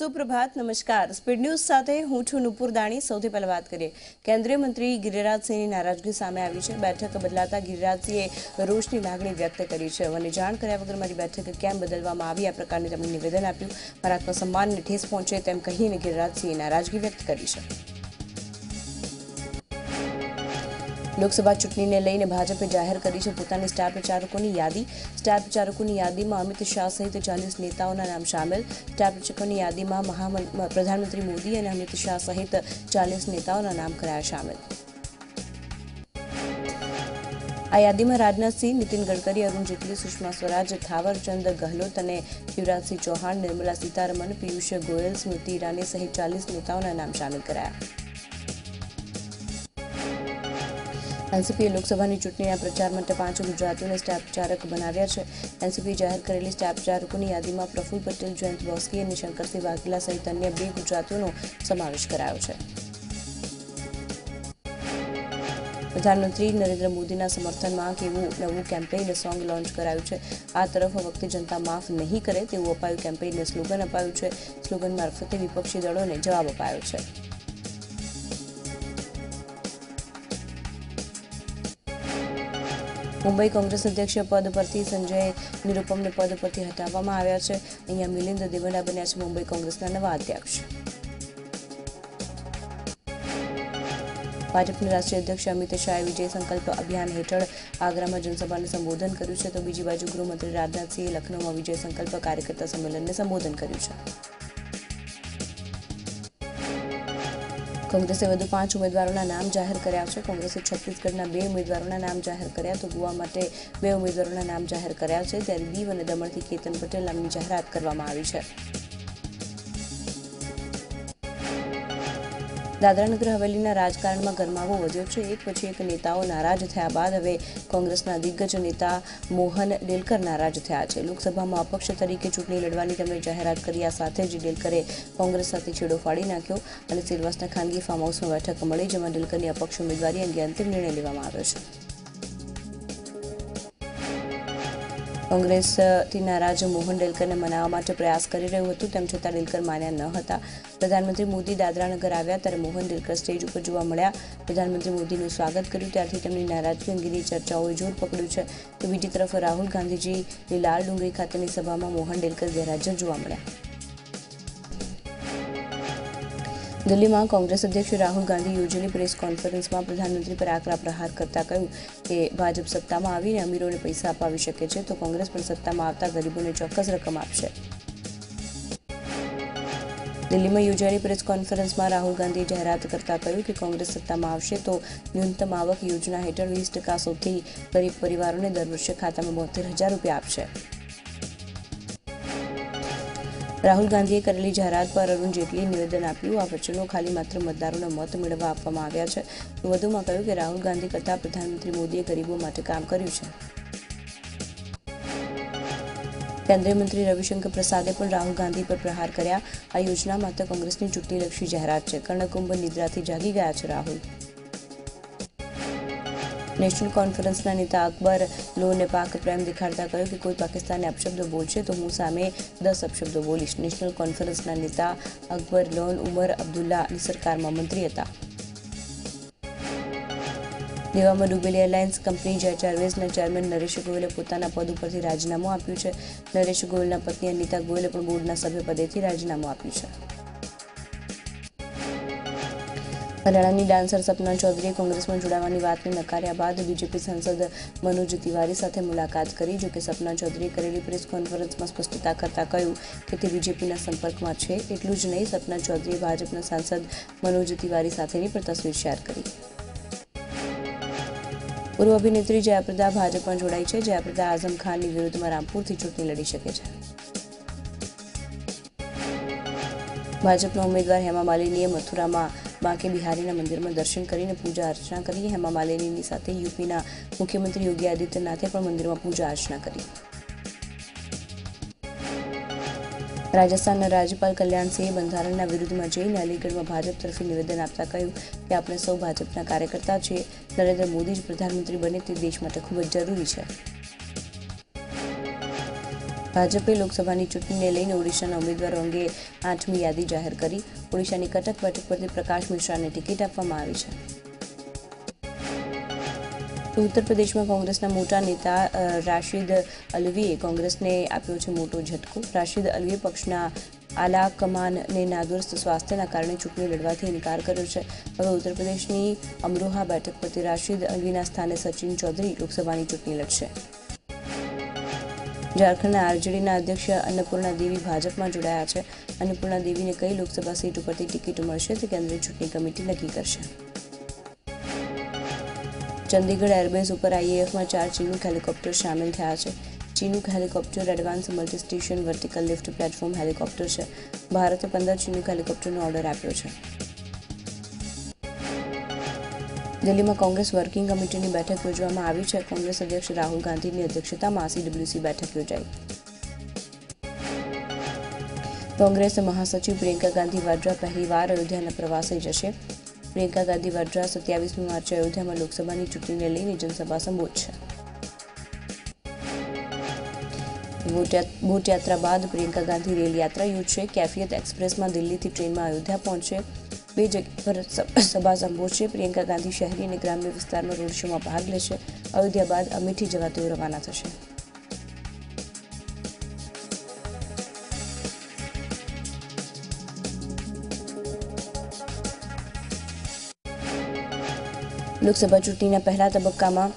સુપ્રભાત, નમસ્કાર. Speed news સાથે હું છું નુપુર દાણી. સૌથી પહેલા વાત કરીએ. કેન્દ્રીય મંત્રી ગિરિરાજસિંહની નારાજગી સામે આવી છે. બેઠક બદલાતા ગિરિરાજસિંહે રોષની લાગણી વ્યક્ત કરી છે. મને જાણ કર્યા વગર મારી બેઠક કેમ બદલવામાં આવી? આ પ્રકારની તેમણે નિવેદન આપ્યું. મારા આત્મસન્માનને ઠેસ પહોંચે તેમ કહીને ગિરિરાજસિંહે નારાજગી વ્યક્ત કરી છે. લોકસભા ચૂંટણીને લઈને ભાજપે જાહેર કરી છે. પોતાની સ્ટાર પ્રચારકોની યાદી. સ્ટાર પ્રચારકોની યાદીમાં અમિત શાહ સહિત ચાલીસ નેતાઓના નામ સામેલ. સ્ટાર પ્રચારકોની યાદીમાં મહામં- પ્રધાનમંત્રી મોદી અને અમિત શાહ સહિત ચાલીસ નેતાઓના નામ કરાયા સામેલ. આ યાદીમાં રાજનાથસિંહ નીતિન ગડકરી, અરુણ જેટલી, સુષ્મા સ્વરાજ થાવરચંદ ગહલોત અને શિવરાજસિંહ ચૌહાણ, નિર્મલા સીતારમણ, પિયુષ ગોયલ, સ્મૃતિ ઈરાની સહિત ચાલીસ નેતાઓના નામ સામેલ કરાયા. એનસીપીએ લોકસભાની ચૂંટણીના પ્રચાર માટે પાંચ ગુજરાતીઓને સ્ટેપ પ્રચારક બનાવ્યા છે. એનસીપીએ જાહેર કરેલી સ્ટેપ પ્રચારકોની યાદીમાં પ્રફુલ્લ પટેલ, જયંત બોસ્કી અને શંકરસિંહ વાઘેલા સહિત અન્ય બે ગુજરાતીઓનો સમાવેશ કરાયો છે. પ્રધાનમંત્રી નરેન્દ્ર મોદીના સમર્થનમાં કેવું નવું કેમ્પેઇન સોંગ લોન્ચ કરાયું છે. આ તરફ વખતે જનતા માફ નહીં કરે તેવું અપાયું કેમ્પેઇનને સ્લોગન અપાયું છે. સ્લોગન મારફતે વિપક્ષી દળોને જવાબ અપાયો છે. મુંબઈ કોંગ્રેસ અધ્યક્ષ પદ પરથી સંજય નિરુપમને પદ પરથી હટાવવામાં આવ્યા છે. અહીંયા મિલિંદ દેવડા બન્યા છે મુંબઈ કોંગ્રેસના નવા અધ્યક્ષ. ભાજપના રાષ્ટ્રીય અધ્યક્ષ અમિત શાહે વિજય સંકલ્પ અભિયાન હેઠળ આગ્રામાં જનસભાને સંબોધન કર્યું છે. તો બીજી બાજુ ગૃહમંત્રી રાજનાથસિંહે લખનૌમાં વિજય સંકલ્પ કાર્યકર્તા સંમેલનને સંબોધન કર્યું છે. કોંગ્રેસે વધુ પાંચ ઉમેદવારોના નામ જાહેર કર્યા છે. કોંગ્રેસે છત્તીસગઢના બે ઉમેદવારોના નામ જાહેર કર્યા તો ગોવા માટે બે ઉમેદવારોના નામ જાહેર કર્યા છે. ત્યારે દીવ અને દમણથી કેતન પટેલ નામની જાહેરાત કરવામાં આવી છે. દાદરાનગર હવેલીના રાજકારણમાં ગરમાવો વધ્યો છે. એક પછી એક નેતાઓ નારાજ થયા બાદ હવે કોંગ્રેસના દિગ્ગજ નેતા મોહન ડેલકર નારાજ થયા છે. લોકસભામાં અપક્ષ તરીકે ચૂંટણી લડવાની તેમણે જાહેરાત કર્યા સાથે જ ડેલકરે કોંગ્રેસ સાથે છેડો ફાડી નાખ્યો અને સિલવાસના ખાનગી ફાર્મ હાઉસમાં બેઠક મળી, જેમાં ડેલકરની અપક્ષ ઉમેદવારી અંગે અંતિમ નિર્ણય લેવામાં આવ્યો છે. કોંગ્રેસથી નારાજ મોહન ડેલકરને મનાવવા માટે પ્રયાસ કરી રહ્યું હતું, તેમ છતાં ડેલકર માન્યા ન હતા. પ્રધાનમંત્રી મોદી દાદરાનગર આવ્યા ત્યારે મોહન ડેલકર સ્ટેજ ઉપર જોવા મળ્યા. પ્રધાનમંત્રી મોદીનું સ્વાગત કર્યું, ત્યારથી તેમની નારાજગી અંગેની ચર્ચાઓએ જોર પકડ્યું છે. તો બીજી તરફ રાહુલ ગાંધીજીની લાલ ડુંગરી ખાતેની સભામાં મોહન ડેલકર ગેરહાજર જોવા મળ્યા. દિલ્હીમાં કોંગ્રેસ અધ્યક્ષ રાહુલ ગાંધી યોજેલી પ્રેસ કોન્ફરન્સમાં પ્રધાનમંત્રી પર આકરા પ્રહાર કરતા કહ્યું કે ભાજપ સત્તામાં આવીને અમીરોને પૈસા અપાવી શકે છે, તો કોંગ્રેસ પણ સત્તામાં આવતા ગરીબોને ચોક્કસ રકમ આપશે. દિલ્હીમાં યોજાયેલી પ્રેસ કોન્ફરન્સમાં રાહુલ ગાંધીએ જાહેરાત કરતા કહ્યું કે કોંગ્રેસ સત્તામાં આવશે તો ન્યૂનતમ આવક યોજના હેઠળ વીસ ટકા સૌથી ગરીબ પરિવારોને દર વર્ષે ખાતામાં બોતેર હજાર રૂપિયા આપશે. રાહુલ ગાંધીએ કરેલી જાહેરાત પર અરુણ જેટલીએ નિવેદન આપ્યું. આ વચનો ખાલી માત્ર મતદારોના મત મેળવવા આપવામાં આવ્યા છે. વધુમાં કહ્યું કે રાહુલ ગાંધી કરતા પ્રધાનમંત્રી મોદીએ ગરીબો માટે કામ કર્યું છે. કેન્દ્રીય મંત્રી રવિશંકર પ્રસાદે પણ રાહુલ ગાંધી પર પ્રહાર કર્યા. આ યોજના માત્ર કોંગ્રેસની ચૂંટણીલક્ષી જાહેરાત છે. કર્ણકુંભ નિદ્રાથી જાગી ગયા છે રાહુલ. નેશનલ કોન્ફરન્સના નેતા અકબર લોને પાક પ્રેમ દેખાડતા કહ્યું કે કોઈ પાકિસ્તાને અપશબ્દો બોલશે તો હું સામે દસ અપશબ્દો બોલીશ. નેશનલ કોન્ફરન્સના નેતા અકબર લોન ઉમર અબ્દુલ્લાની સરકારમાં મંત્રી હતા. દેવામાં ડૂબેલી એરલાઇન્સ કંપની જેટ એરવેઝના ચેરમેન નરેશ ગોયલે પોતાના પદ ઉપરથી રાજીનામું આપ્યું છે. નરેશ ગોયલના પત્ની અનિતા ગોયલે પણ બોર્ડના સભ્ય પદેથી રાજીનામું આપ્યું છે. હરિયાણાની ડાન્સર સપના ચૌધરીએ કોંગ્રેસમાં જોડાવાની વાતને નકાર્યા બાદ બીજેપી સાંસદ મનોજ તિવારી સાથે મુલાકાત કરી. જોકે સપના ચૌધરીએ કરેલી પ્રેસ કોન્ફરન્સમાં સ્પષ્ટતા કરતાં કહ્યું કે તે બીજેપીના સંપર્કમાં છે. એટલું જ નહીં, સપના ચૌધરીએ ભાજપના સાંસદ મનોજ તિવારી સાથેની પણ તસવીર શેર કરી. પૂર્વ અભિનેત્રી જયાપ્રદા ભાજપમાં જોડાઈ છે. જયાપ્રદા આઝમ ખાનની વિરુદ્ધમાં રામપુરથી ચૂંટણી લડી શકે છે. ભાજપના ઉમેદવાર હેમા માલિનીએ મથુરામાં બાંકે બિહારીના મંદિરમાં દર્શન કરીને પૂજા અર્ચના કરી. હેમા માલિનીની સાથે યુપીના મુખ્યમંત્રી યોગી આદિત્યનાથે પણ મંદિરમાં પૂજા અર્ચના કરી. રાજસ્થાનના રાજ્યપાલ કલ્યાણસિંહે બંધારણના વિરુદ્ધમાં જઈને અલીગઢમાં ભાજપ તરફી નિવેદન આપતા કહ્યું કે આપણે સૌ ભાજપના કાર્યકર્તા છીએ. નરેન્દ્ર મોદી જ પ્રધાનમંત્રી બને તે દેશ માટે ખૂબ જ જરૂરી છે. ભાજપે લોકસભાની ચૂંટણીને લઈને ઓડિશાના ઉમેદવારો અંગે આઠમી યાદી જાહેર કરી. ઓડિશાની કટક બેઠક પરથી પ્રકાશ મિશ્રાને ટિકિટ આપવામાં આવી છે. ઉત્તર પ્રદેશમાં કોંગ્રેસના મોટા નેતા રાશિદ અલવીએ કોંગ્રેસને આપ્યો છે મોટો ઝટકો. રાશિદ અલવીએ પક્ષના આલા કમાનને નાદુરસ્ત સ્વાસ્થ્યના કારણે ચૂંટણી લડવાથી ઇનકાર કર્યો છે. હવે ઉત્તર પ્રદેશની અમરોહા બેઠક પરથી રાશિદ અલવીના સ્થાને સચિન ચૌધરી લોકસભાની ચૂંટણી લડશે. ઝારખંડના આરજેડીના અધ્યક્ષ અન્નપૂર્ણા દેવી ભાજપમાં જોડાયા છે. અન્નપૂર્ણા દેવીને કઈ લોકસભા સીટ ઉપરથી ટિકિટ મળશે તે કેન્દ્રીય ચૂંટણી કમિટી નક્કી કરશે. ચંદીગઢ એરબેઝ ઉપર આઈએએફમાં ચાર ચીનુક હેલિકોપ્ટર સામેલ થયા છે. Chinook helicopter advance multi station vertical lift platform helicopter છે. ભારતે પંદર ચીનુક હેલિકોપ્ટરનો ઓર્ડર આપ્યો છે. દિલ્હીમાં કોંગ્રેસ વર્કિંગ કમિટીની બેઠક યોજવામાં આવી છે. કોંગ્રેસ અધ્યક્ષ રાહુલ ગાંધીની અધ્યક્ષતામાં સીડબ્લ્યુસી બેઠક યોજાઈ. કોંગ્રેસ મહાસચિવ પ્રિયંકા ગાંધી વાડ્રા પહેલીવાર અયોધ્યાના પ્રવાસે જશે. પ્રિયંકા ગાંધી વાડ્રા સત્યાવીસમી માર્ચે અયોધ્યામાં લોકસભાની ચૂંટણીને લઈને જનસભા સંબોધશે બોટયાત્રા બાદ પ્રિયંકા ગાંધી રેલ યાત્રા યોજશે. કેફિયત એક્સપ્રેસમાં દિલ્હીથી ટ્રેનમાં અયોધ્યા પહોંચશે. બે જગ્યા પર સભા સંબોધશે પ્રિયંકા ગાંધી શહેરી અને ગ્રામ્ય વિસ્તારમાં રોડ શોમાં ભાગ લેશે અયોધ્યા બાદ અમેઠી જવા તેઓ રવાના થશે. લોકસભા ચૂંટણીના પહેલા તબક્કામાં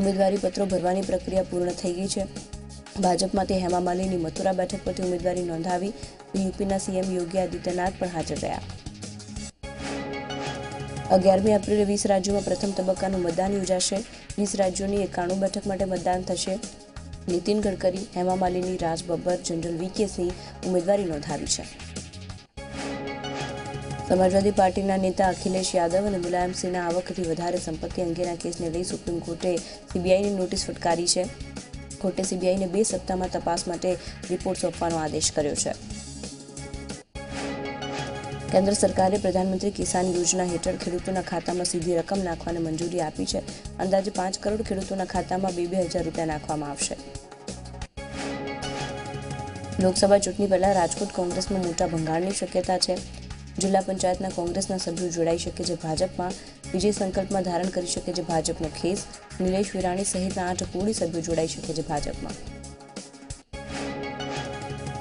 ઉમેદવારી પત્રો ભરવાની પ્રક્રિયા પૂર્ણ થઈ ગઈ છે. ભાજપમાંથી હેમા માલિની મથુરા બેઠક પરથી ઉમેદવારી નોંધાવી યુપીના સીએમ યોગી આદિત્યનાથ પણ હાજર રહ્યા. અગિયારમી એપ્રિલે વીસ રાજ્યોમાં પ્રથમ તબક્કાનું મતદાન યોજાશે. વીસ રાજ્યોની એકાણું બેઠક માટે મતદાન થશે. Nitin Gadkari, Hema Malini, Raj Babbar, general V K Singh ઉમેદવારી નોંધાવી છે. સમાજવાદી પાર્ટીના નેતા અખિલેશ યાદવ અને મુલાયમસિંહના આવકથી વધારે સંપત્તિ અંગેના કેસને લઈ સુપ્રીમ કોર્ટે સીબીઆઈની નોટિસ ફટકારી છે. કોર્ટે સીબીઆઈને બે સપ્તાહમાં તપાસ માટે રિપોર્ટ સોંપવાનો આદેશ કર્યો છે. કેન્દ્ર સરકારે પ્રધાનમંત્રી કિસાન યોજના હેઠળ ખેડૂતોના ખાતામાં સીધી રકમ નાખવાને મંજૂરી આપી છે. અંદાજે પાંચ કરોડ ખેડૂતોના ખાતામાં બે બે હજાર રૂપિયા નાખવામાં આવશે. લોકસભા ચૂંટણી પહેલા રાજકોટ કોંગ્રેસમાં મોટા ભંગાણની શક્યતા છે. જિલ્લા પંચાયતના કોંગ્રેસના સભ્યો જોડાઈ શકે છે ભાજપમાં. વિજય સંકલ્પમાં ધારણ કરી શકે છે ભાજપનો ખેસ. નિલેશ વિરાણી સહિતના આઠ કોળી સભ્યો જોડાઈ શકે છે ભાજપમાં.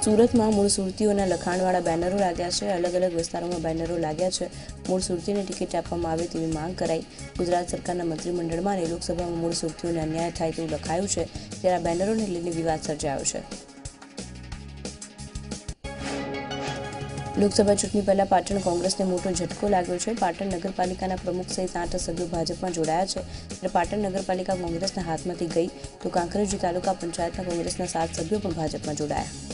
સુરતમાં મૂળ સુરતીઓના લખાણવાળા બેનરો લાગ્યા છે. અલગ અલગ વિસ્તારોમાં બેનરો લાગ્યા છે. મૂળ સુરતીને ટિકિટ આપવામાં આવે તેવી માંગ કરાઈ. ગુજરાત સરકારના મંત્રીમંડળમાં અને લોકસભામાં મૂળ સુરતીઓને અન્યાય થાય તેવું લખાયું છે, ત્યારે આ બેનરોને લઈને વિવાદ સર્જાયો છે. લોકસભા ચૂંટણી પહેલા પાટણ કોંગ્રેસને મોટો ઝટકો લાગ્યો છે. પાટણ નગરપાલિકાના પ્રમુખ સહિત આઠ સભ્યો ભાજપમાં જોડાયા છે. ત્યારે પાટણ નગરપાલિકા કોંગ્રેસના હાથમાંથી ગઈ, તો કાંકરેજી તાલુકા પંચાયતના કોંગ્રેસના સાત સભ્યો પણ ભાજપમાં જોડાયા.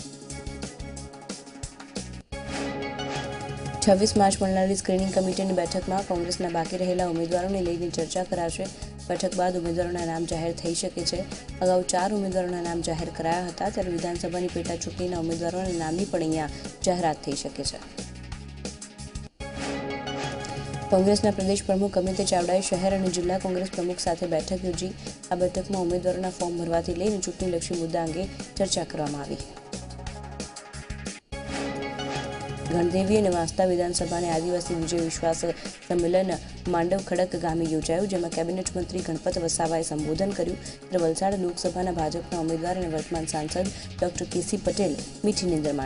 છવ્વીસ માર્ચ મળનારી સ્ક્રીનિંગ કમિટીની બેઠકમાં કોંગ્રેસના બાકી રહેલા ઉમેદવારોને લઈને ચર્ચા કરાશે. બેઠક બાદ ઉમેદવારોના નામ જાહેર થઈ શકે છે. અગાઉ ચાર ઉમેદવારોના નામ જાહેર કરાયા હતા, ત્યારે વિધાનસભાની પેટા ચૂંટણીના ઉમેદવારોના નામની પણ અહીંયા જાહેરાત થઈ શકે છે. કોંગ્રેસના પ્રદેશ પ્રમુખ અમિત ચાવડાએ શહેર અને જિલ્લા કોંગ્રેસ પ્રમુખ સાથે બેઠક યોજી. આ બેઠકમાં ઉમેદવારોના ફોર્મ ભરવાથી લઈને ચૂંટણીલક્ષી મુદ્દા અંગે ચર્ચા કરવામાં આવી. ગણદેવી અને વાંસદા વિધાનસભાને આદિવાસી વિજય વિશ્વાસ સંમેલન માંડવ ખડક ગામે યોજાયું, જેમાં કેબિનેટ મંત્રી ગણપત વસાવાએ સંબોધન કર્યું. ત્યારે વલસાડ લોકસભાના ભાજપના ઉમેદવાર અને વર્તમાન સાંસદ ડોક્ટર કેસી પટેલ મીઠી નીંદર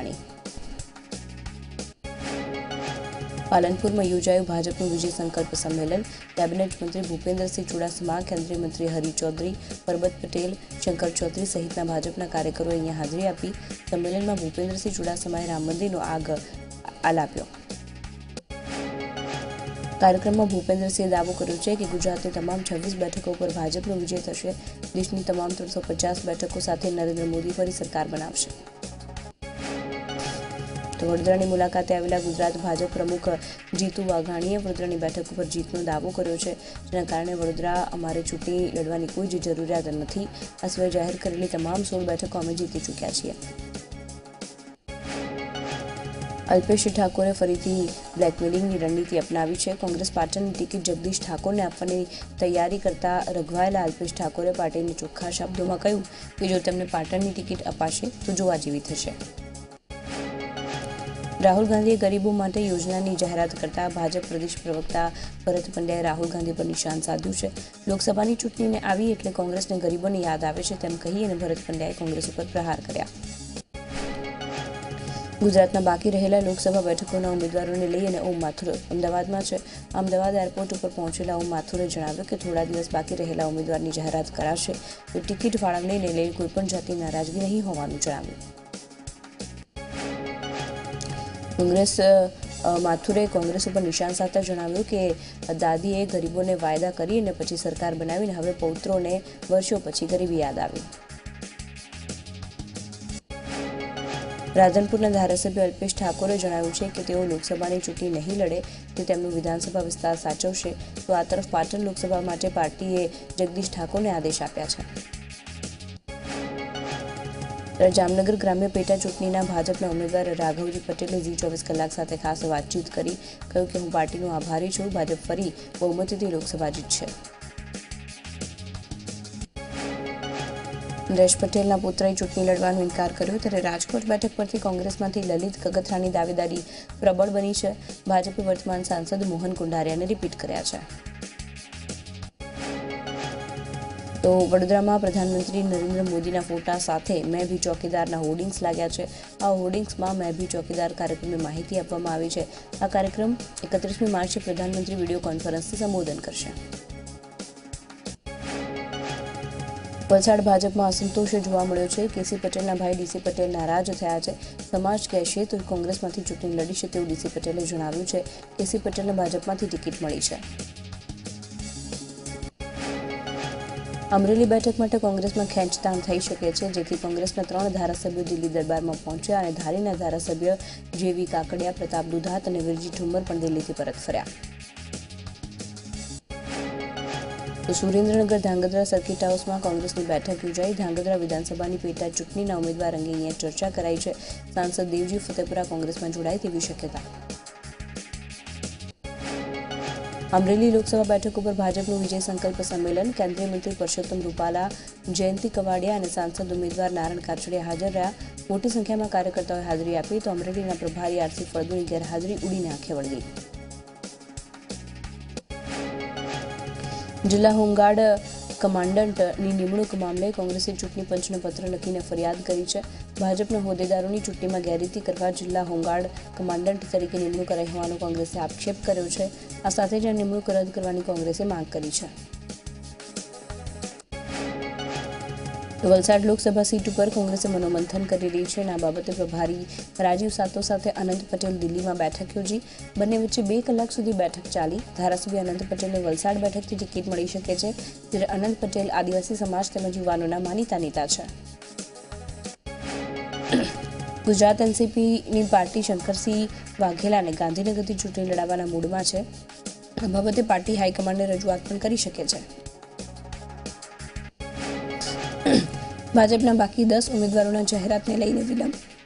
પાલનપુરમાં યોજાયું ભાજપનું વિજય સંકલ્પ સંમેલન. કેબિનેટ મંત્રી ભૂપેન્દ્રસિંહ ચુડાસમા, કેન્દ્રીય મંત્રી હરિ ચૌધરી, પરબત પટેલ, શંકર ચૌધરી સહિતના ભાજપના કાર્યકરોએ અહીંયા હાજરી આપી. સંમેલનમાં ભૂપેન્દ્રસિંહ ચુડાસમાએ રામ મંદિરનો આગ આલાપ્યો. કાર્યક્રમમાં ભૂપેન્દ્રસિંહે દાવો કર્યો છે કે ગુજરાતની તમામ છવ્વીસ બેઠકો પર ભાજપનો વિજય થશે. દેશની તમામ ત્રણસો પચાસ બેઠકો સાથે નરેન્દ્ર મોદી ફરી સરકાર બનાવશે. તો વડોદરાની મુલાકાતે આવેલા ગુજરાત ભાજપ પ્રમુખ જીતુ વાઘાણીએ વડોદરાની બેઠક ઉપર જીતનો દાવો કર્યો છે. જેના કારણે વડોદરા અમારે ચૂંટણી લડવાની કોઈ જ જરૂરિયાત નથી. આ સિવાય જાહેર કરેલી તમામ સોળ બેઠકો અમે જીતી ચૂક્યા છીએ. અલ્પેશ ઠાકોરે ફરીથી બ્લેકમેલિંગની રણનીતિ અપનાવી છે. કોંગ્રેસ પાટણની ટિકિટ જગદીશ ઠાકોરને આપવાની તૈયારી કરતા રઘવાયેલા અલ્પેશ ઠાકોરે પાટીલને ચોખ્ખા શબ્દોમાં કહ્યું કે જો તેમને પાટણની ટિકિટ અપાશે તો જોવા જેવી થશે. રાહુલ ગાંધીએ ગરીબો માટે યોજનાની જાહેરાત કરતા ભાજપ પ્રદેશ પ્રવક્તા ભરત પંડ્યાએ રાહુલ ગાંધી પર નિશાન સાધ્યું છે. લોકસભાની ચૂંટણીને આવી એટલે કોંગ્રેસને ગરીબોને યાદ આવે છે તેમ કહી અને ભરત પંડ્યાએ કોંગ્રેસ ઉપર પ્રહાર કર્યા. ગુજરાતના બાકી રહેલા લોકસભા બેઠકોના ઉમેદવારોને લઈ અને ઓમ માથુર અમદાવાદમાં છે. અમદાવાદ એરપોર્ટ ઉપર પહોંચેલા ઓમ માથુરે જણાવ્યું કે થોડા દિવસ બાકી રહેલા ઉમેદવારની જાહેરાત કરાશે. તો ટિકિટ ફાળવણીને લઈ કોઈપણ જાતની નારાજગી નહીં હોવાનું જણાવ્યું. કોંગ્રેસ માથુરે કોંગ્રેસ ઉપર નિશાન સાધતા જણાવ્યું કે દાદીએ ગરીબોને વાયદા કરી અને પછી સરકાર બનાવીને હવે પૌત્રોને વર્ષો પછી ગરીબી યાદ આવી. રાધનપુરના ધારાસભ્ય અલ્પેશ ઠાકોરે જણાવ્યું છે કે તેઓ લોકસભાની ચૂંટણી નહીં લડે, તે તેમનું વિધાનસભા વિસ્તાર સાચવશે. તો આ તરફ પાટણ લોકસભા માટે પાર્ટીએ જગદીશ ઠાકોરને આદેશ આપ્યા છે. જામનગર ગ્રામ્ય પેટા ચૂંટણીના ભાજપના ઉમેદવાર રાઘવજી પટેલે જી ચોવીસ કલાક સાથે ખાસ વાતચીત કરી, કહ્યું કે હું પાર્ટીનો આભારી છું. ભાજપ ફરી બહુમતીથી લોકસભા જીતશે. નરેશ પટેલના પુત્રએ ચૂંટણી લડવાનો ઇનકાર કર્યો ત્યારે રાજકોટ બેઠક પરથી કોંગ્રેસમાંથી લલિત કગથરાની દાવેદારી પ્રબળ બની છે. ભાજપે વર્તમાન સાંસદ મોહન કુંડારિયાને રિપીટ કર્યા છે. તો વડોદરામાં પ્રધાનમંત્રી નરેન્દ્ર મોદીના ફોટા સાથે મેં ભી ચોકીદારના હોર્ડિંગ્સ લાગ્યા છે. આ હોર્ડિંગ્સમાં મેં ભી ચોકીદાર કાર્યક્રમની માહિતી આપવામાં આવી છે. આ કાર્યક્રમ એકત્રીસમી માર્ચે પ્રધાનમંત્રી વીડિયો કોન્ફરન્સથી સંબોધન કરશે. વલસાડ ભાજપમાં અસંતોષ જોવા મળ્યો છે. કેસી પટેલના ભાઈ ડીસી પટેલ નારાજ થયા છે. સમાજ કહેશે તો કોંગ્રેસમાંથી ચૂંટણી લડીશે તેવું ડીસી પટેલે જણાવ્યું છે. કેસી પટેલને ભાજપમાંથી ટિકિટ મળી છે. અમરેલી બેઠક માટે કોંગ્રેસમાં ખેંચતાણ થઈ શકે છે, જેથી કોંગ્રેસના ત્રણ ધારાસભ્યો દિલ્હી દરબારમાં પહોંચ્યા અને ધારીના ધારાસભ્ય જેવી કાકડિયા, પ્રતાપ દુધાત અને વિરજી ઠુમ્મર પણ દિલ્હીથી પરત ફર્યા. તો સુરેન્દ્રનગર ધાંગધ્રા સર્કિટ હાઉસમાં કોંગ્રેસની બેઠક યોજાઈ. ધાંગધ્રા વિધાનસભાની પેટા ચૂંટણીના ઉમેદવાર અંગે અહીંયા ચર્ચા કરાઈ છે. સાંસદ દેવજી ફતેપુરા કોંગ્રેસમાં જોડાય તેવી શક્યતા. અમરેલી લોકસભા બેઠક ઉપર ભાજપનું વિજય સંકલ્પ સંમેલન. કેન્દ્રીય મંત્રી પરસોત્તમ રૂપાલા, જયંતિ કવાડિયા અને સાંસદ ઉમેદવાર નારણ કાછડિયા હાજર રહ્યા. મોટી સંખ્યામાં કાર્યકર્તાઓએ હાજરી આપી તો અમરેલીના પ્રભારી આરસી ફળદુની ગેરહાજરી ઉડીને આંખે વળગી. જિલ્લા હોમગાર્ડ કમાન્ડન્ટની નિમણૂક મામલે કોંગ્રેસે ચૂંટણી પંચને પત્ર લખીને ફરિયાદ કરી છે. ભાજપના હોદ્દેદારોની ચૂંટણીમાં ગેરરીતિ કરવા જિલ્લા હોમગાર્ડ કમાન્ડન્ટ તરીકે નિમણૂક કરાઈ હોવાનો કોંગ્રેસે આક્ષેપ કર્યો છે. આ સાથે જ આ નિમણૂક રદ કરવાની કોંગ્રેસે માંગ કરી છે. તો વલસાડ લોકસભા સીટ ઉપર કોંગ્રેસે મનોમંથન કરી રહી છે અને આ બાબતે પ્રભારી રાજીવ સાતો સાથે અનંત પટેલ દિલ્હીમાં બેઠક યોજી. બંને વચ્ચે બે કલાક સુધી બેઠક ચાલી. ધારાસભ્ય અનંત પટેલને વલસાડ બેઠકથી ટિકિટ મળી શકે છે, જ્યારે અનંત પટેલ આદિવાસી સમાજ તેમજ યુવાનોના માનીતા નેતા છે. ગુજરાત એનસીપીની પાર્ટી શંકરસિંહ વાઘેલાને ગાંધીનગરથી ચૂંટણી લડાવવાના મૂડમાં છે. આ બાબતે પાર્ટી હાઈકમાન્ડને રજૂઆત પણ કરી શકે છે. ભાજપના બાકી દસ ઉમેદવારોના જાહેરાતને લઈને વિલંબ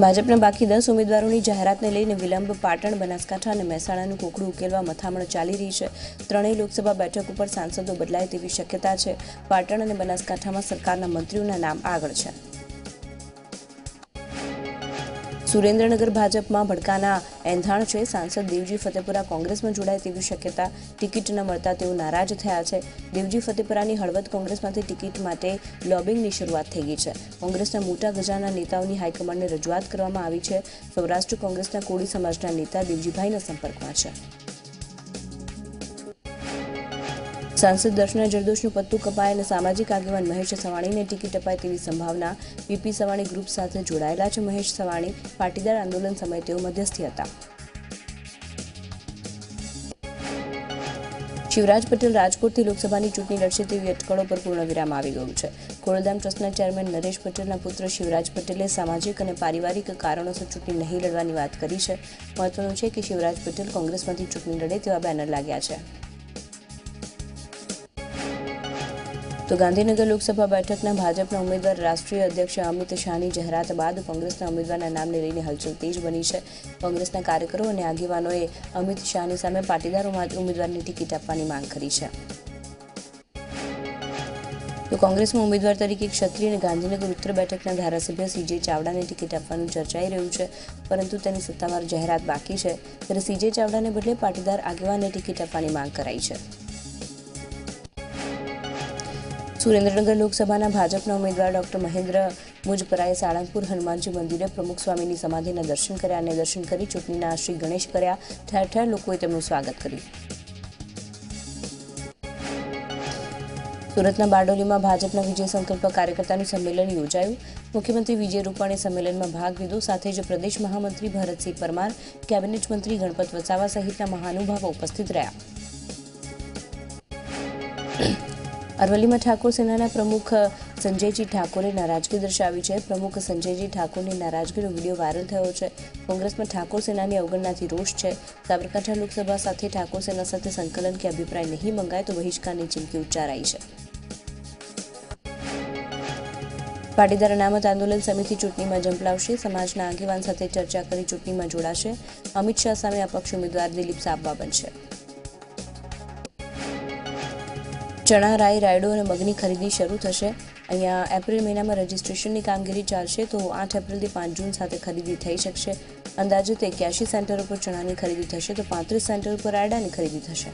ભાજપના બાકી દસ ઉમેદવારોની જાહેરાતને લઈને વિલંબ પાટણ, બનાસકાંઠા અને મહેસાણાનું કોકડું ઉકેલવા મથામણ ચાલી રહી છે. ત્રણેય લોકસભા બેઠક ઉપર સાંસદો બદલાય તેવી શક્યતા છે. પાટણ અને બનાસકાંઠામાં સરકારના મંત્રીઓના નામ આગળ છે. સુરેન્દ્રનગર ભાજપમાં ભડકાના એંધાણ છે. સાંસદ દેવજી ફતેપુરા કોંગ્રેસમાં જોડાય તેવી શક્યતા ટિકિટ ન મળતા તેઓ નારાજ થયા છે. દેવજી ફતેપુરાની હળવદ કોંગ્રેસમાંથી ટિકિટ માટે લોબિંગની શરૂઆત થઈ ગઈ છે. કોંગ્રેસના મોટા ગજાના નેતાઓની હાઈકમાન્ડને રજૂઆત કરવામાં આવી છે. સૌરાષ્ટ્ર કોંગ્રેસના કોળી સમાજના નેતા દેવજીભાઈના સંપર્કમાં છે. સાંસદ દર્શના જરદોશનું પત્તું કપાય અને સામાજિક આગેવાન મહેશ સવાણીને ટિકિટ અપાય તેવી સંભાવના પીપી સવાણી ગ્રુપ સાથે જોડાયેલા છે. મહેશ સવાણી પાટીદાર આંદોલન સમયે તેઓ મધ્યસ્થી હતા. શિવરાજ પટેલ રાજકોટથી લોકસભાની ચૂંટણી લડશે તેવી અટકળો પર પૂર્ણ વિરામ આવી ગયું છે. ખોડલધામ ટ્રસ્ટના ચેરમેન નરેશ પટેલના પુત્ર શિવરાજ પટેલે સામાજિક અને પારિવારિક કારણોસર ચૂંટણી નહીં લડવાની વાત કરી છે. મહત્વનું છે કે શિવરાજ પટેલ કોંગ્રેસમાંથી ચૂંટણી લડે તેવા બેનર લાગ્યા છે. તો ગાંધીનગર લોકસભા બેઠકના ભાજપના ઉમેદવાર રાષ્ટ્રીય અધ્યક્ષ અમિત શાહની જાહેરાત બાદ કોંગ્રેસના ઉમેદવારના નામને લઈને હલચલ તેજ બની છે. કોંગ્રેસના કાર્યકરો અને આગેવાનોએ અમિત શાહની સામે પાટીદાર ઉમેદવારની ટિકિટ આપવાની માંગ કરી છે. તો કોંગ્રેસમાં ઉમેદવાર તરીકે ક્ષત્રિય અને ગાંધીનગર ઉત્તર બેઠકના ધારાસભ્ય સીજે ચાવડાને ટિકિટ આપવાનું ચર્ચાઈ રહ્યું છે, પરંતુ તેની સત્તાવાર જાહેરાત બાકી છે. ત્યારે સીજે ચાવડાને બદલે પાટીદાર આગેવાનને ટિકિટ આપવાની માંગ કરાઈ છે. સુરેન્દ્રનગર લોકસભાના ભાજપના ઉમેદવાર ડોક્ટર મહેન્દ્ર મુજપરાએ સાળંગપુર હનુમાનજી મંદિરે પ્રમુખ સ્વામીની સમાધિના દર્શન કર્યા અને દર્શન કરી ચૂંટણીના શ્રી ગણેશ કર્યા. ઠેર ઠેર લોકોએ તેમનું સ્વાગત કર્યું. સુરતના બારડોલીમાં ભાજપના વિજય સંકલ્પ કાર્યકર્તાનું સંમેલન યોજાયું. મુખ્યમંત્રી વિજય રૂપાણી સંમેલનમાં ભાગ લીધો. સાથે જ પ્રદેશ મહામંત્રી ભરતસિંહ પરમાર, કેબિનેટ મંત્રી ગણપત વસાવા સહિતના મહાનુભાવો ઉપસ્થિત રહ્યા. અરવલ્લીમાં ઠાકોર સેનાના પ્રમુખ સંજયજી ઠાકોરે નારાજગી દર્શાવી છે. પ્રમુખ સંજયજી ઠાકોરની નારાજગીનો વીડિયો વાયરલ થયો છે. કોંગ્રેસમાં ઠાકોર સેનાની અવગણનાથી રોષ છે. સાબરકાંઠા લોકસભા સાથે ઠાકોર સેના સાથે સંકલન કે અભિપ્રાય નહીં મંગાય તો બહિષ્કારની ચીમકી ઉચ્ચારાઈ છે. પાટીદાર અનામત આંદોલન સમિતિ ચૂંટણીમાં ઝંપલાવશે. સમાજના આગેવાન સાથે ચર્ચા કરી ચૂંટણીમાં જોડાશે. અમિત શાહ સામે અપક્ષ ઉમેદવાર દિલીપ સાબવા બનશે. ચણા રાઈ રાયડો અને મગની ખરીદી શરૂ થશે. અહીંયા એપ્રિલ મહિનામાં રજીસ્ટ્રેશનની કામગીરી ચાલશે તો આઠ એપ્રિલથી પાંચ જૂન સાથે ખરીદી થઈ શકશે. અંદાજિત એક્યાસી સેન્ટર ઉપર ચણાની ખરીદી થશે તો પાંત્રીસ સેન્ટર ઉપર રાયડાની ખરીદી થશે.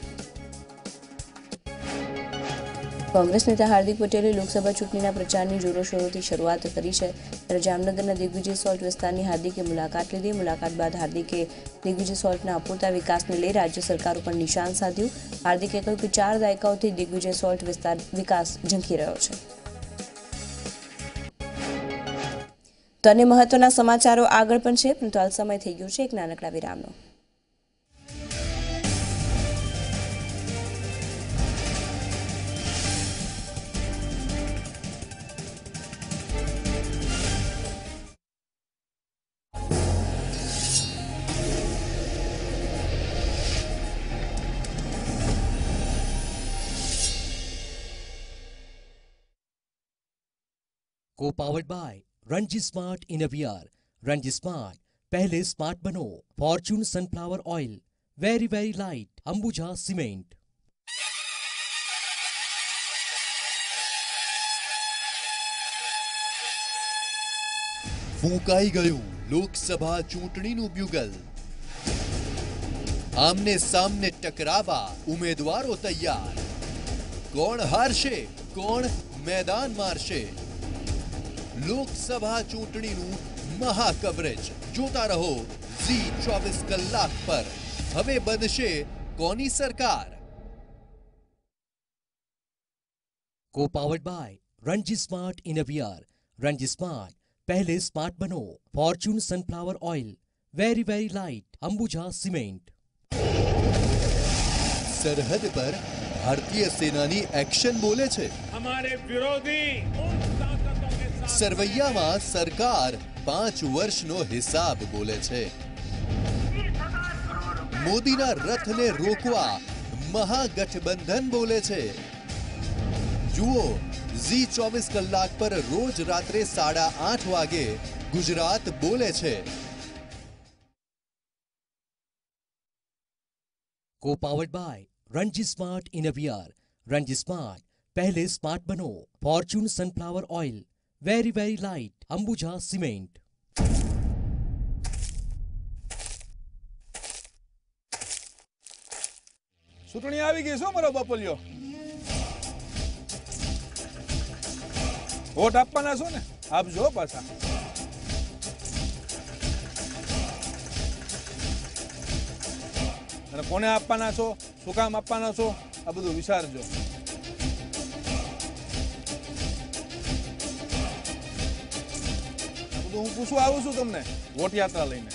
કોંગ્રેસ નેતા હાર્દિક પટેલે લોકસભા ચૂંટણીના પ્રચારની જોરોશોરોથી શરૂઆત કરી છે. ત્યારે જામનગરના દિગ્વિજય સોલ્ટ વિસ્તારની હાર્દિકે મુલાકાત લીધી. મુલાકાત બાદ હાર્દિકે દિગ્વિજય સોલ્ટના અપૂરતા વિકાસને લઈ રાજ્ય સરકાર ઉપર નિશાન સાધ્યું. હાર્દિકે કહ્યું કે ચાર દાયકાઓથી દિગ્વિજય સોલ્ટ વિસ્તાર વિકાસ ઝંખી રહ્યો છે. તો અને મહત્વના સમાચારો આગળ પણ છે. પરંતુ હાલ સમય થઈ ગયો છે. એક નાનકડા વિરામનો. को पावर्ड बाय रंजी स्मार्ट इन वीआर रंजी स्मार्ट पहले स्मार्ट बनो Fortune sunflower oil very very light Ambuja cement ફૂંકાઈ ગયું લોકસભા ચૂંટણીનું બ્યુગલ આમને સામને ટકરાવા ઉમેદવારો તૈયાર કોણ હારશે કોણ મેદાન મારશે લોકસભા ચૂંટણીનું મહા કવરેજ જોતા રહો ઝી ચોવીસ કલાક પર. હવે બનશે કોની સરકાર? Co powered by Ranji smart innerwear Ranji smart પહેલે સ્માર્ટ બનો Fortune sunflower oil very very light Ambuja cement સરહદ પર ભારતીય સેનાની એક્શન બોલે છે. અમારે વિરોધી સરવૈયામાં સરકાર પાંચ વર્ષનો હિસાબ બોલે છે મોદીના રથને રોકવા મહાગઠબંધન બોલે છે જુઓ ઝી ચોવીસ કલાક પર રોજ રાત્રે સાડા આઠ વાગે ગુજરાત બોલે છે को पावर्ड बाय रंजी स्मार्ट इन वीआर रंजी स्मार्ट पहले स्मार्ट बनो Fortune sunflower oil very very light. Ambuja cement ચૂંટણી આવી ગઈ શું મારો બપોલિયો. વોટ આપવાના છો ને? આપજો પાછા. અને કોને આપવાના છો? શું કામ આપવાના છો? આ બધું વિચારજો. હું પૂછવા આવું છું તમને વોટ યાત્રા લઈને.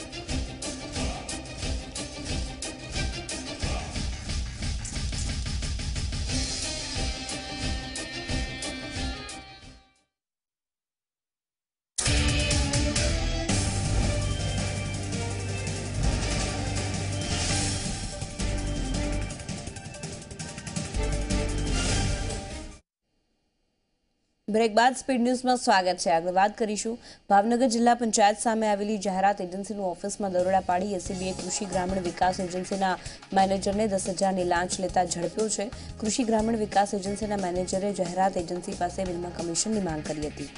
બ્રેક બાદ સ્પીડ ન્યૂઝમાં સ્વાગત છે. આગળ વાત કરીશું. ભાવનગર જિલ્લા પંચાયત સામે આવેલી જાહેરાત એજન્સીનું ઓફિસમાં દરોડા પાડી એસીબીએ કૃષિ ગ્રામીણ વિકાસ એજન્સીના મેનેજરને દસ હજારની લાંચ લેતા ઝડપ્યો છે. કૃષિ ગ્રામીણ વિકાસ એજન્સીના મેનેજરે જાહેરાત એજન્સી પાસે બિલમાં કમિશનની માંગ કરી હતી.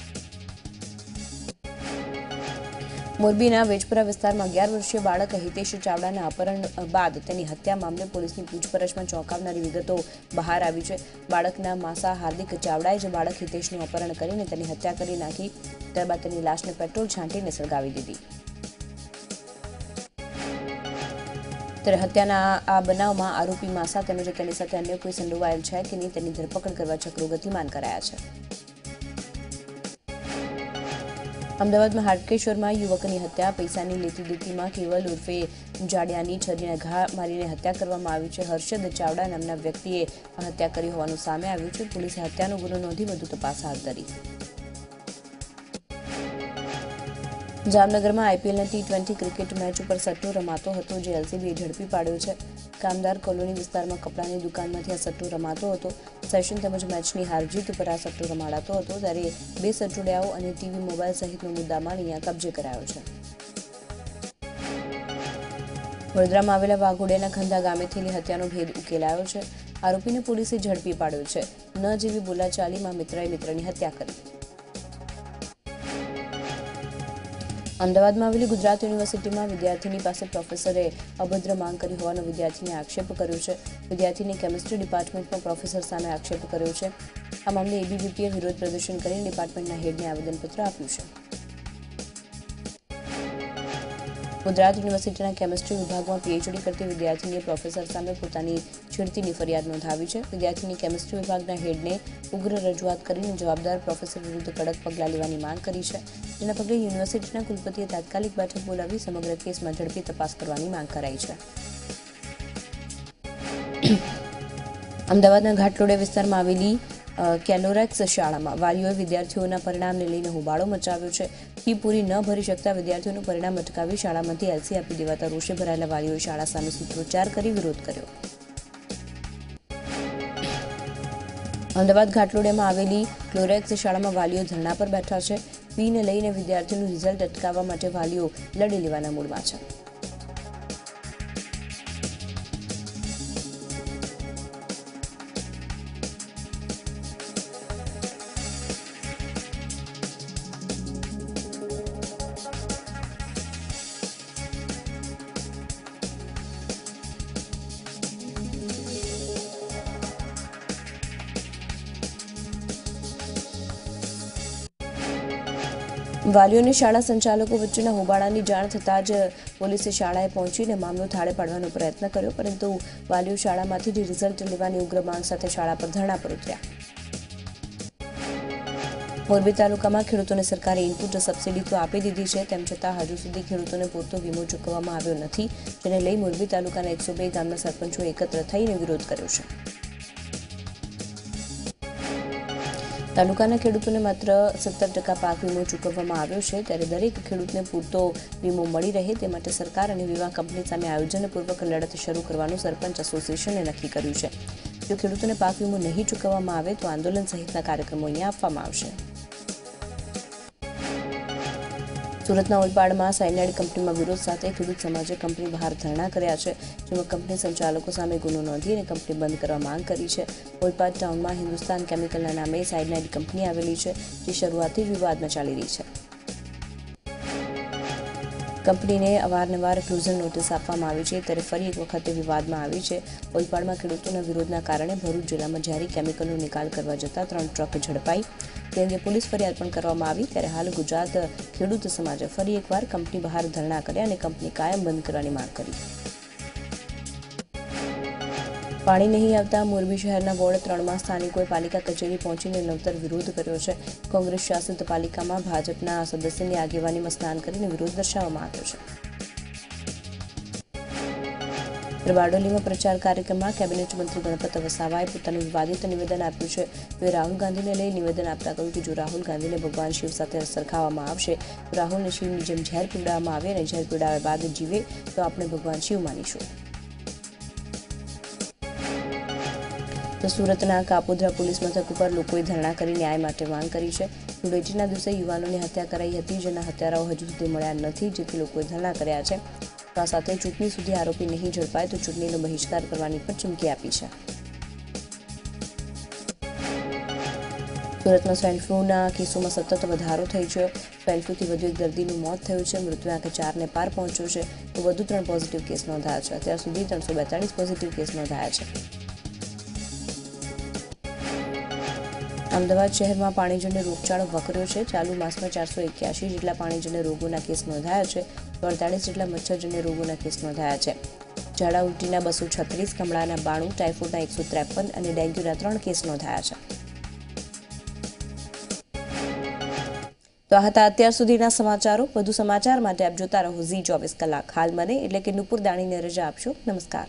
મોરબીના વેજપુરા વિસ્તારમાં અગિયાર વર્ષીય બાળક હિતેશ ચાવડાના અપહરણ બાદ તેની હત્યા મામલે પોલીસની પૂછપરછમાં ચોંકાવનારી વિગતો બહાર આવી છે. બાળકના માસા હાર્દિક ચાવડાએ જે બાળક હિતેશનું અપહરણ કરીને તેની હત્યા કરી નાખી, ત્યારબાદ તેની લાશને પેટ્રોલ છાંટીને સળગાવી દીધી. ત્યારે હત્યાના આ બનાવમાં આરોપી માસા તેમજ તેની સાથે અન્ય કોઈ સંડોવાયેલ છે કે નહીં તેની ધરપકડ કરવા ચક્રો ગતિમાન કરાયા છે. અમદાવાદમાં હાટકેશ્વરમાં યુવકની હત્યા, પૈસાની લેતી દેતીમાં કેવલ ઉર્ફે જાડિયાની છરીને ઘા મારીને હત્યા કરવામાં આવી છે. હર્ષદ ચાવડા નામના વ્યક્તિએ હત્યા કરી હોવાનું સામે આવ્યું છે. પોલીસે હત્યાનો ગુનો નોંધી વધુ તપાસ હાથ ધરી. જામનગરમાં આઈપીએલની ટી ટ્વેન્ટી ક્રિકેટ મેચ ઉપર સટ્ટો રમાતો હતો, જે એલસીબીએ ઝડપી પાડ્યો છે. કામદાર કોલોની વિસ્તારમાં કપડાની દુકાનમાંથી આ સટ્ટો રમાતો હતો. સેશન તેમજ મેચની હારજીત ઉપર આ સટ્ટો રમાડાતો હતો, ત્યારે બે સટ્ટોડિયાઓ અને ટીવી મોબાઈલ સહિતનો મુદ્દામાલ અહીંયા કબજે કરાયો છે. વડોદરામાં આવેલા વાઘોડિયાના ખંધા ગામે થયેલી હત્યાનો ભેદ ઉકેલાયો છે. આરોપીને પોલીસે ઝડપી પાડ્યો છે. ન જેવી બોલાચાલીમાં મિત્રએ મિત્રની હત્યા કરી. અમદાવાદમાં આવેલી ગુજરાત યુનિવર્સિટીમાં વિદ્યાર્થીની પાસે પ્રોફેસરે અભદ્ર માંગ કરી હોવાનો વિદ્યાર્થીને આક્ષેપ કર્યો છે. વિદ્યાર્થીને કેમિસ્ટ્રી ડિપાર્ટમેન્ટમાં પ્રોફેસર સામે આક્ષેપ કર્યો છે. આ મામલે એબીવીપીએ વિરોધ પ્રદર્શન કરીને ડિપાર્ટમેન્ટના હેડને આવેદનપત્ર આપ્યું છે. ગુજરાત યુનિવર્સિટીના કેમિસ્ટ્રી વિભાગમાં પીએચડી કરતી વિદ્યાર્થીનીએ પ્રોફેસર સામે પોતાની છેડતીની ફરિયાદ નોંધાવી છે. વિદ્યાર્થીની કેમિસ્ટ્રી વિભાગના હેડને ઉગ્ર રજૂઆત કરીને જવાબદાર પ્રોફેસર વિરુદ્ધ કડક પગલાં લેવાની માંગ કરી છે. જેના પગલે યુનિવર્સિટીના કુલપતિએ તાત્કાલિક બેઠક બોલાવી સમગ્ર કેસમાં ઝડપી તપાસ કરવાની માંગ કરાઈ છે. અમદાવાદના ઘાટલોડે વિસ્તારમાં આવેલી કેલોરેક્સ શાળામાં વાલીઓએ વિદ્યાર્થીઓના પરિણામને લઈને હોબાળો મચાવ્યો છે. ફી પૂરી ન ભરી શકતા વિદ્યાર્થીઓનું પરિણામ અટકાવી શાળામાંથી એલસી આપી દેવાતા રોષે ભરાયેલા વાલીઓએ શાળા સામે સૂત્રોચ્ચાર કરી વિરોધ કર્યો. અમદાવાદ ઘાટલોડિયામાં આવેલી ક્લોરેક્સ શાળામાં વાલીઓ ધરણા પર બેઠા છે. ફીને લઈને વિદ્યાર્થીઓનું રિઝલ્ટ અટકાવવા માટે વાલીઓ લડી લેવાના મૂડમાં છે. વાલીઓની શાળા સંચાલકો વચ્ચેના હોબાળાની જાણ થતાં જ પોલીસે શાળાએ પહોંચીને મામલો થાળે પાડવાનો પ્રયત્ન કર્યો, પરંતુ વાલીઓ શાળામાંથી જ રિઝલ્ટ લેવાની ઉગ્ર માંગ સાથે શાળા પર ધરણા પર ઉતર્યા. મોરબી તાલુકામાં ખેડૂતોને સરકારે ઇનપુટ સબસિડી તો આપી દીધી છે, તેમ છતાં હજુ સુધી ખેડૂતોને પૂરતો વીમો ચૂકવવામાં આવ્યો નથી. જેને લઈ મોરબી તાલુકાના એકસો બે ગામના સરપંચો એકત્ર થઈને વિરોધ કર્યો છે. તાલુકાના ખેડૂતોને માત્ર સત્તર ટકા પાક વીમો ચૂકવવામાં આવ્યો છે, ત્યારે દરેક ખેડૂતને પૂરતો વીમો મળી રહે તે માટે સરકાર અને વીમા કંપની સામે આયોજનપૂર્વક લડત શરૂ કરવાનું સરપંચ એસોસિએશને નક્કી કર્યું છે. જો ખેડૂતોને પાક વીમો નહીં ચૂકવવામાં આવે તો આંદોલન સહિતના કાર્યક્રમો અહીંયા આપવામાં આવશે. સુરતના ઓલપાડમાં સાયનાઇડ કંપનીમાં વિરોધ સાથે ખેડૂત સમાજે કંપની બહાર ધરણા કર્યા છે, જેમાં કંપની સંચાલકો સામે ગુનો નોંધી અને કંપની બંધ કરવા માંગ કરી છે. ઓલપાડ ટાઉનમાં હિન્દુસ્તાન કેમિકલના નામે સાયનાઇડ કંપની આવેલી છે, જે શરૂઆતથી વિવાદમાં ચાલી રહી છે. કંપનીને અવારનવાર ક્લોઝર નોટિસ આપવામાં આવી છે ત્યારે ફરી એક વખતે વિવાદમાં આવી છે. ઓલપાડમાં ખેડૂતોના વિરોધના કારણે ભરૂચ જિલ્લામાં ઝેરી કેમિકલનો નિકાલ કરવા જતા ત્રણ ટ્રક ઝડપાઈ. તે અંગે પોલીસ ફરિયાદ પણ કરવામાં આવી. ત્યારે હાલ ગુજરાત ખેડૂત સમાજે ફરી એકવાર કંપની બહાર ધરણા કર્યા અને કંપની કાયમ બંધ કરવાની માંગ કરી. પાણી નહીં આવતા મોરબી શહેરના વોર્ડ ત્રણમાં સ્થાનિકોએ પાલિકા કચેરી પહોંચીને નવતર વિરોધ કર્યો છે. કોંગ્રેસ શાસિત પાલિકામાં ભાજપના સદસ્યની આગેવાનીમાં સ્નાન કરીને વિરોધ દર્શાવવામાં આવ્યો છે. બારડોલીમાં પ્રચાર કાર્યક્રમમાં કેબિનેટ મંત્રી ગણપત વસાવાએ પોતાનું વિવાદિત નિવેદન આપ્યું છે. તે રાહુલ ગાંધીને લઈ નિવેદન આપતા કહ્યું કે જો રાહુલ ગાંધીને ભગવાન શિવ સાથે સરખાવવામાં આવશે, તો રાહુલને શિવની જેમ ઝેર પીવડાવવામાં આવે અને ઝેર પીવડાવ્યા બાદ જીવે, તો આપણે ભગવાન શિવ માનીશું. સુરતના કાપોદ્રા પોલીસ મથક ઉપર લોકોએ ધરણા કરી ન્યાય માટે માંગ કરી છે. ધૂળેટીના દિવસે યુવાનોની હત્યા કરાઈ હતી જેના હત્યારાઓ હજુ સુધી મળ્યા નથી, જેથી લોકોએ ધરણા કર્યા છે. આ સાથે ચૂંટણી સુધી આરોપી નહીં ઝડપાય તો ચૂંટણીનો બહિષ્કાર કરવાની પણ ચીમકી આપી છે. સુરતમાં સ્વાઇન ફ્લૂના કેસોમાં સતત વધારો થઈ છે સ્વાઇન ફ્લૂથી વધુ એક દર્દીનું મોત થયું છે. મૃત્યુઆંક ચારને પાર પહોંચ્યો છે. તો વધુ ત્રણ પોઝિટિવ કેસ નોંધાયા છે. અત્યાર સુધી ત્રણસો બેતાળીસ પોઝિટિવ કેસ નોંધાયા છે. અમદાવાદ શહેરમાં પાણીજન્ય રોગચાળો વકર્યો છે. ચાલુ માસમાં ચારસો એક્યાસી જેટલા પાણીજન્ય રોગોના કેસ નોંધાયા છે. તો અડતાળીસ જેટલા મચ્છરજન્ય રોગોના કેસ નોંધાયા છે. ઝાડા ઉલટીના બસો છત્રીસ, કમળાના બાણું, ટાઇફોઇડના એકસો ત્રેપન અને ડેન્ગ્યુના ત્રણ કેસ નોંધાયા છે. તો આ હતા અત્યાર સુધીના સમાચારો. વધુ સમાચાર માટે આપ જોતા રહો ઝી ચોવીસ કલાક. હાલ મને એટલે કે નુપુર દાણીને રજા આપશો. નમસ્કાર.